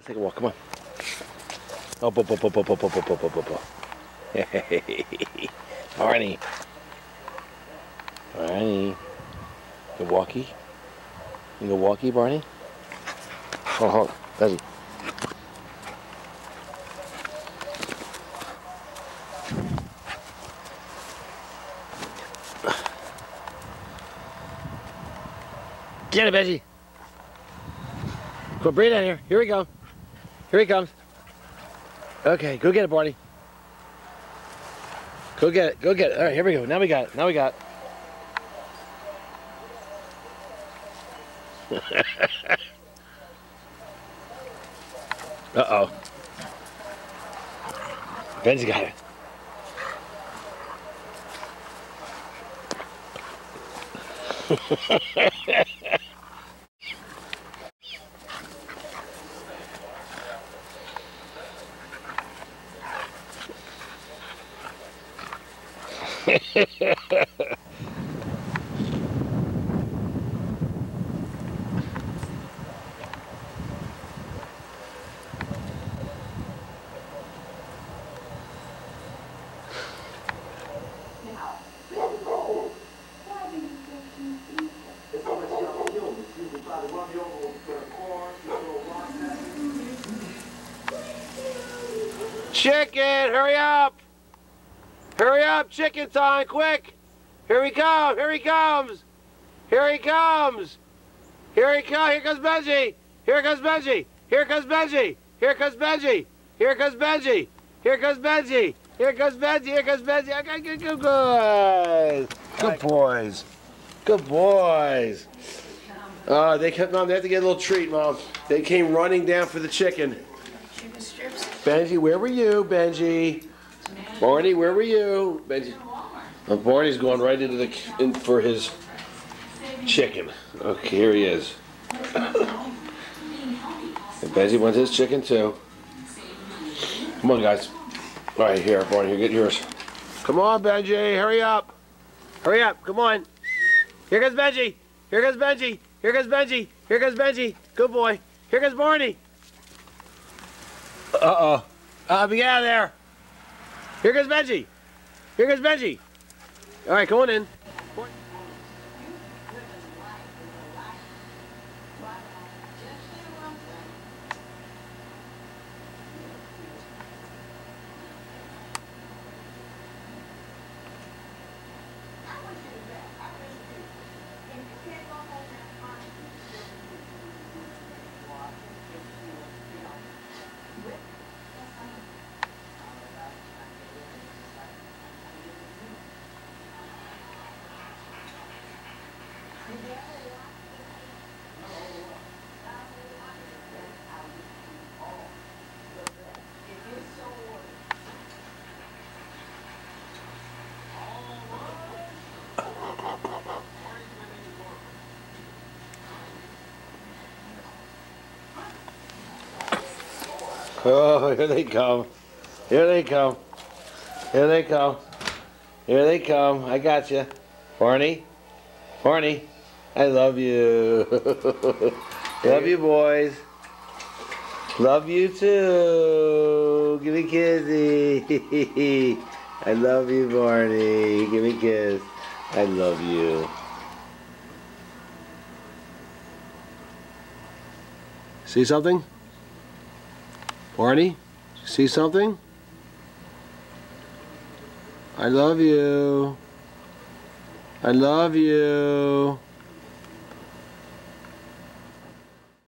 Let's take a walk. Come on. Up, up, up, up, up, up, up, up, up, up, up, up. Hey, Barney. Barney. You walkie, Barney? Hold on, hold on. Benji. Get it, Benji. Bring it in here. Here we go. Here he comes. Okay, go get it, Barney. Go get it. Go get it. All right, here we go. Now we got it. Now we got it. Uh-oh. Ben's got it. Chicken, hurry up! Hurry up, chicken time, quick! Here we come, here he comes! Here he comes! Here he comes, here comes Benji! Here comes Benji! Here comes Benji! Here comes Benji! Here comes Benji! Here comes Benji! Here comes Benji! Here comes Benji! Okay, good, good, good! Good boys! Good boys! Uh, they kept, Mom, they have to get a little treat, Mom. They came running down for the chicken. Chicken. Benji, where were you, Benji? Barney, where were you? Benji. Oh, Barney's going right into the in for his chicken. Okay, here he is. And Benji wants his chicken too. Come on, guys. All right, here, Barney, here, get yours. Come on, Benji, hurry up. Hurry up, come on. Here goes Benji. Here goes Benji. Here goes Benji. Here goes Benji. Good boy. Here goes Barney. Uh-oh. Uh, get out of there. Here goes Benji. Here goes Benji. All right, come on in. Oh, here they come. Here they come. Here they come. Here they come. I got you. Barney. Barney. I love you. love you, boys. Love you too. Give me a kissy. I love you, Barney. Give me a kiss. I love you. See something? Barney, see something? I love you. I love you.